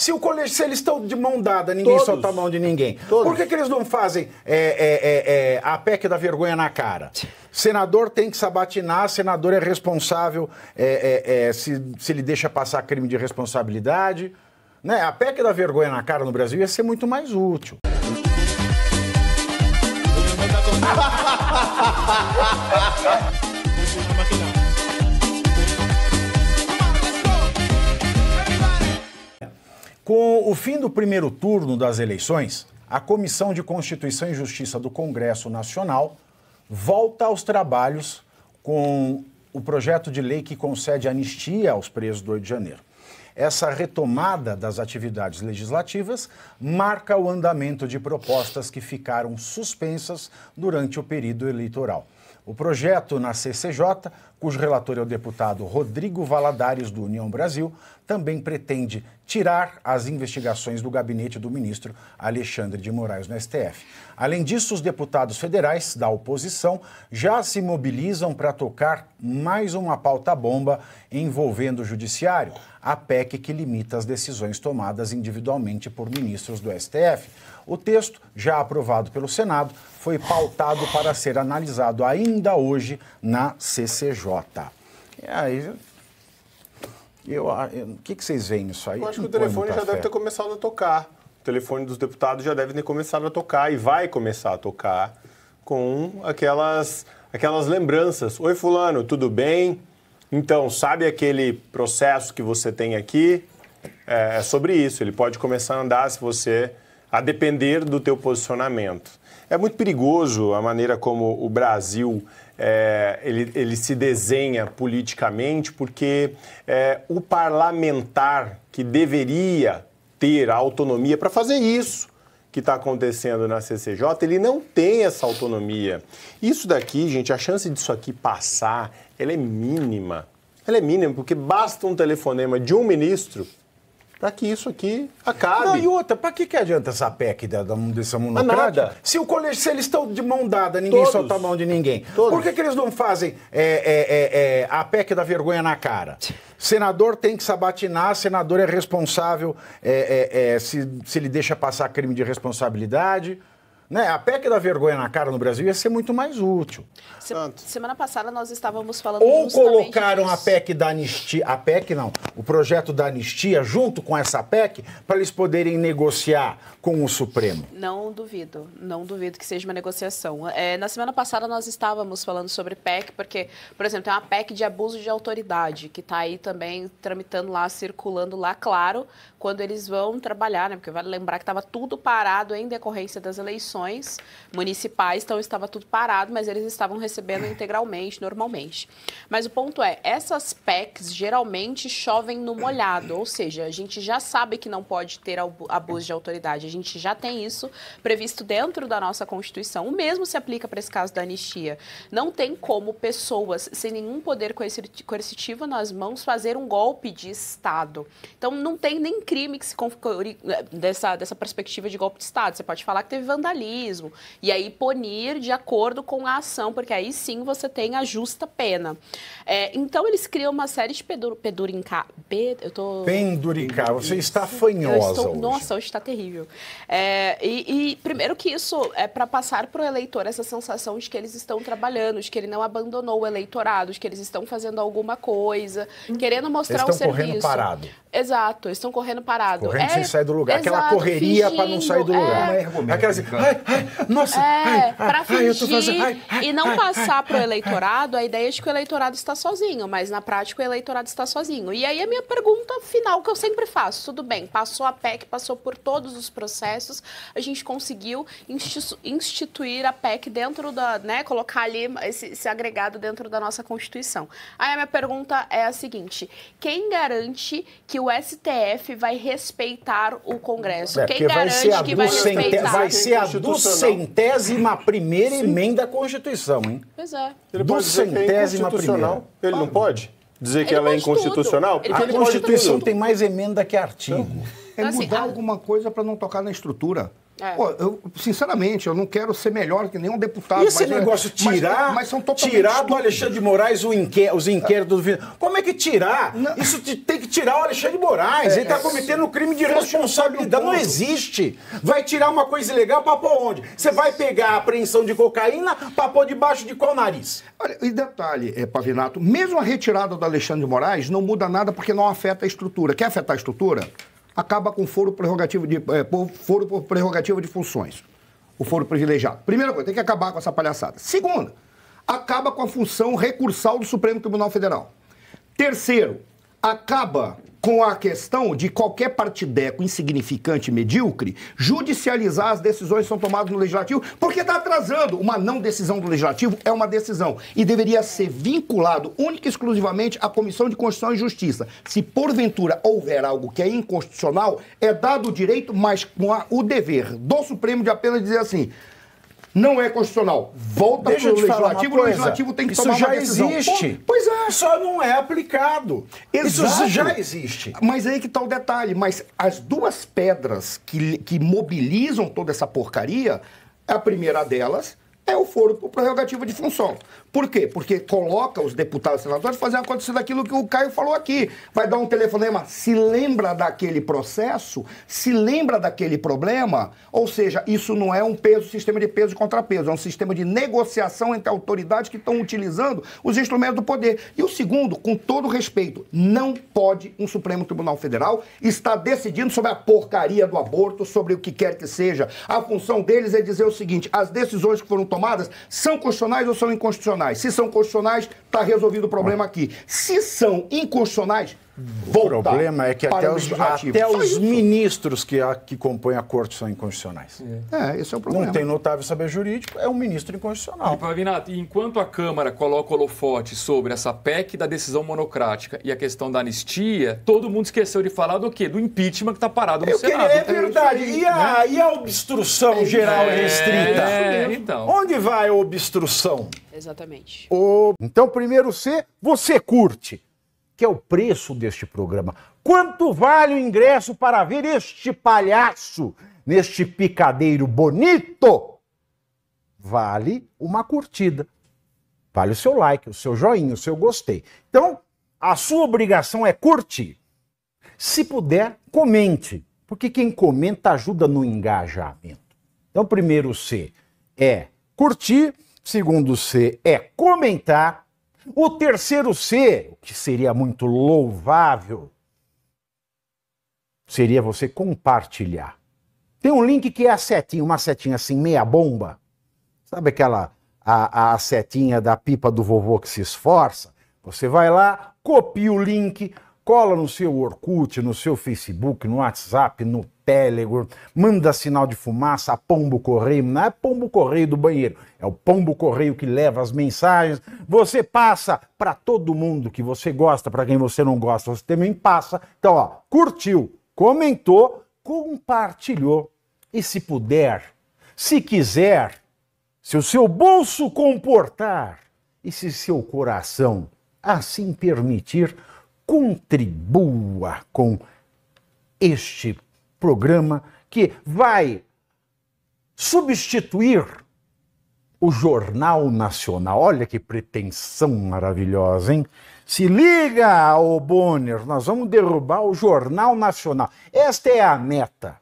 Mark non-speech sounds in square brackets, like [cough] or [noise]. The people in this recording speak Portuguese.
Se, o colégio, se eles estão de mão dada, ninguém Todos. solta a mão de ninguém, Todos. por que, que eles não fazem é, é, é, é, a PEC da vergonha na cara? Senador tem que sabatinar, senador é responsável é, é, é, se, se ele deixa passar crime de responsabilidade. Né? A PEC da vergonha na cara no Brasil ia ser muito mais útil. [laughs] Com o fim do primeiro turno das eleições, a Comissão de Constituição e Justiça do Congresso Nacional volta aos trabalhos com o projeto de lei que concede anistia aos presos do 8 de janeiro. Essa retomada das atividades legislativas marca o andamento de propostas que ficaram suspensas durante o período eleitoral. O projeto na CCJ, cujo relator é o deputado Rodrigo Valadares, do União Brasil, também pretende tirar as investigações do gabinete do ministro Alexandre de Moraes no STF. Além disso, os deputados federais da oposição já se mobilizam para tocar mais uma pauta-bomba envolvendo o judiciário, a PEC que limita as decisões tomadas individualmente por ministros do STF. O texto, já aprovado pelo Senado, foi pautado para ser analisado ainda hoje na CCJ. Eu, eu- o que, que vocês veem nisso aí? Eu acho que o telefone já deve fé. ter começado a tocar. O telefone dos deputados já deve ter começado a tocar e vai começar a tocar com aquelas, aquelas lembranças. Oi, fulano, tudo bem? Então, sabe aquele processo que você tem aqui? É, é sobre isso. Ele pode começar a andar se você... a depender do teu posicionamento. É muito perigoso a maneira como o Brasil é, ele, ele se desenha politicamente, porque é, o parlamentar que deveria ter a autonomia para fazer isso que está acontecendo na CCJ, ele não tem essa autonomia. Isso daqui, gente, a chance disso aqui passar, ela é mínima. Ela é mínima, porque basta um telefonema de um ministro para que isso aqui acabe. Não, e outra, pra que, que adianta essa PEC da, da, dessa nada. Se o colégio, se eles estão de mão dada, ninguém Todos. solta a mão de ninguém. Todos. Por que, que eles não fazem é, é, é, é, a PEC da vergonha na cara? Senador tem que sabatinar, senador é responsável é, é, se, se ele deixa passar crime de responsabilidade. Né? A PEC da vergonha na cara no Brasil ia ser muito mais útil. Se- semana passada nós estávamos falando Ou colocaram a disso. PEC da anistia, a PEC não, o projeto da anistia junto com essa PEC para eles poderem negociar com o Supremo. Não duvido, não duvido que seja uma negociação. É, na semana passada nós estávamos falando sobre PEC, porque, por exemplo, tem uma PEC de abuso de autoridade, que está aí também tramitando lá, circulando lá, claro, quando eles vão trabalhar, né? Porque vale lembrar que estava tudo parado em decorrência das eleições municipais, então estava tudo parado, mas eles estavam recebendo integralmente, normalmente. Mas o ponto é, essas PECs geralmente chovem no molhado, ou seja, a gente já sabe que não pode ter abu- abuso de autoridade, a gente já tem isso previsto dentro da nossa Constituição. O mesmo se aplica para esse caso da anistia. Não tem como pessoas sem nenhum poder coerci- coercitivo nas mãos fazer um golpe de Estado. Então não tem nem crime que se configure eh, dessa, dessa perspectiva de golpe de Estado. Você pode falar que teve vandalismo e aí punir de acordo com a ação, porque aí sim você tem a justa pena. É, então eles criam uma série de pedur, pedurinca, pe, eu tô Penduricar, você está fanhosa estou, hoje. Nossa, hoje está terrível. É, e, e, primeiro que isso é para passar para o eleitor essa sensação de que eles estão trabalhando, de que ele não abandonou o eleitorado, de que eles estão fazendo alguma coisa, querendo mostrar Eles um estão correndo serviço. parado. Exato, eles estão correndo parado. Correndo É, sem sair do lugar. Aquela exato, correria para não sair do lugar. é. argumento, Aquela assim, ai, ai, nossa, É, ai, ai, para ai, fingir eu tô fazendo, ai, ai, e não passar para o eleitorado a ideia de que o eleitorado está sozinho, mas na prática o eleitorado está sozinho. E aí a minha pergunta final que eu sempre faço, tudo bem, passou a PEC, passou por todos os processos, a gente conseguiu insti- instituir a PEC dentro da, né, colocar ali esse, esse agregado dentro da nossa Constituição. Aí a minha pergunta é a seguinte, quem garante que o STF vai respeitar o Congresso? É, quem porque vai garante ser a, que vai respeitar? vai ser a duzentésima primeira emenda à Constituição, hein? Pois é. Ele pode dizer que é Duzentésima inconstitucional. Ele não pode dizer que Ele ela é inconstitucional? Porque A pode Constituição tem mais emenda que artigo. É Então, assim, mudar a- alguma coisa para não tocar na estrutura. É. Pô, eu, sinceramente, eu não quero ser melhor que nenhum deputado. E esse negócio é, tirar, mas, mas são tirar do Alexandre de Moraes inqué, os inquéritos do Como é que tirar? Não. Isso tem que tirar o Alexandre de Moraes. É, Ele está é, cometendo um crime de responsabilidade. Não existe. Vai tirar uma coisa ilegal para pôr onde? Você vai pegar a apreensão de cocaína para pôr debaixo de qual nariz? Olha, e detalhe, é, Pavinato, mesmo a retirada do Alexandre de Moraes não muda nada porque não afeta a estrutura. Quer afetar a estrutura? Acaba com foro prerrogativo de, é, foro por prerrogativa de funções. O foro privilegiado. Primeira coisa, tem que acabar com essa palhaçada. Segunda, acaba com a função recursal do Supremo Tribunal Federal. Terceiro, acaba com a questão de qualquer partideco insignificante, medíocre, judicializar as decisões que são tomadas no legislativo, porque está atrasando. Uma não decisão do legislativo é uma decisão e deveria ser vinculado única e exclusivamente à Comissão de Constituição e Justiça. Se porventura houver algo que é inconstitucional, é dado o direito, mas com a, o dever do Supremo de apenas dizer assim: não é constitucional. Volta para o legislativo, o legislativo tem que Isso tomar já uma decisão. existe. pois é. Só não é aplicado. Exato. Isso já existe. Mas aí que está o detalhe. Mas as duas pedras que, que mobilizam toda essa porcaria, a primeira delas é o foro por prerrogativa de função. Por quê? Porque coloca os deputados e senadores fazendo acontecer daquilo que o Caio falou aqui. Vai dar um telefonema, se lembra daquele processo, se lembra daquele problema, ou seja, isso não é um peso, sistema de peso e contrapeso, é um sistema de negociação entre autoridades que estão utilizando os instrumentos do poder. E o segundo, com todo respeito, não pode um Supremo Tribunal Federal estar decidindo sobre a porcaria do aborto, sobre o que quer que seja. A função deles é dizer o seguinte: as decisões que foram tomadas são constitucionais ou são inconstitucionais? constitucionais. Se são constitucionais, está resolvido o problema aqui. Se são inconstitucionais, o problema é que até os, até os ministros que, a, que compõem a corte são inconstitucionais. É. é, esse é o problema. Não tem notável saber jurídico, é um ministro inconstitucional. E, Pavinato, enquanto a Câmara coloca o holofote sobre essa PEC da decisão monocrática e a questão da anistia, todo mundo esqueceu de falar do quê? Do impeachment que está parado no Eu Senado. Queria, é verdade. E a, né? e a obstrução é, geral é, restrita? É, então. Onde vai a obstrução? Exatamente. O... Então, primeiro C, você curte que é o preço deste programa. Quanto vale o ingresso para ver este palhaço neste picadeiro bonito? Vale uma curtida. Vale o seu like, o seu joinha, o seu gostei. Então, a sua obrigação é curtir. Se puder, comente, porque quem comenta ajuda no engajamento. Então, primeiro C é curtir, segundo C é comentar, o terceiro C, que seria muito louvável, seria você compartilhar. Tem um link que é a setinha, uma setinha assim, meia bomba. Sabe aquela a, a setinha da pipa do vovô que se esforça? Você vai lá, copia o link, cola no seu Orkut, no seu Facebook, no WhatsApp, no Telegram, manda sinal de fumaça, pombo correio, não é pombo correio do banheiro, é o pombo correio que leva as mensagens. Você passa para todo mundo que você gosta, para quem você não gosta, você também passa. Então, ó, curtiu, comentou, compartilhou. E se puder, se quiser, se o seu bolso comportar e se seu coração assim permitir, contribua com este programa que vai substituir o Jornal Nacional. Olha que pretensão maravilhosa, hein? Se liga, ô Bonner, nós vamos derrubar o Jornal Nacional. Esta é a meta.